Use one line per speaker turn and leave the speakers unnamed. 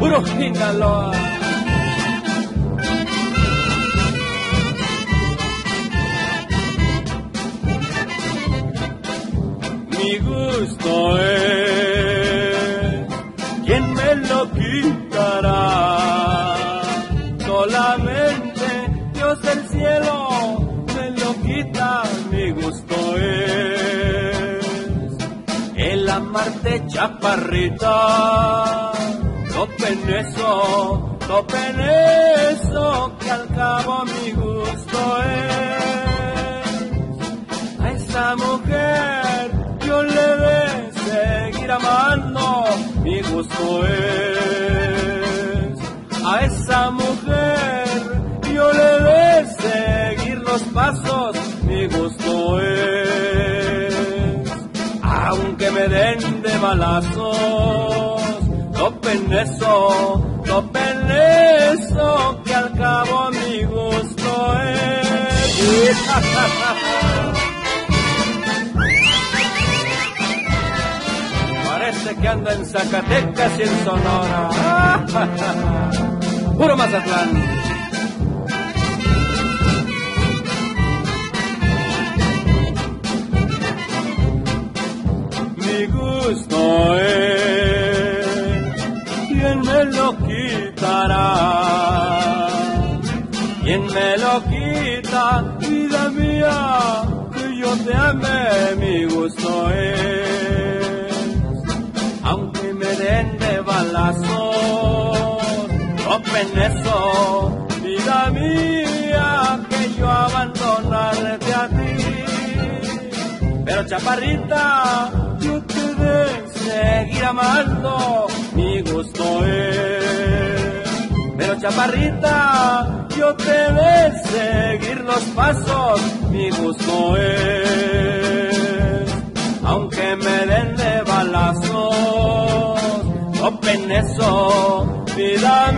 puro Sinaloa. Mi gusto es, ¿quién me lo quitará? Solamente Dios del cielo me lo quita, mi gusto es el amarte chaparrita. Topen eso, topen eso, que al cabo mi gusto es. A esa mujer yo le de seguir amando, mi gusto es. A esa mujer yo le de seguir los pasos, mi gusto es. Aunque me den de balazos, topen eso, topen eso, que al cabo mi gusto es. Parece que anda en Zacatecas y en Sonora. Puro Mazatlán. Mi gusto es, vida mía? Que yo te ame, mi gusto es. Aunque me den de balazos, topen eso, vida mía, que yo abandonarte a ti. Pero chaparrita, yo te de seguir amando, chaparrita, yo te de seguir los pasos, mi gusto es. Aunque me den de balazos, topen eso, vida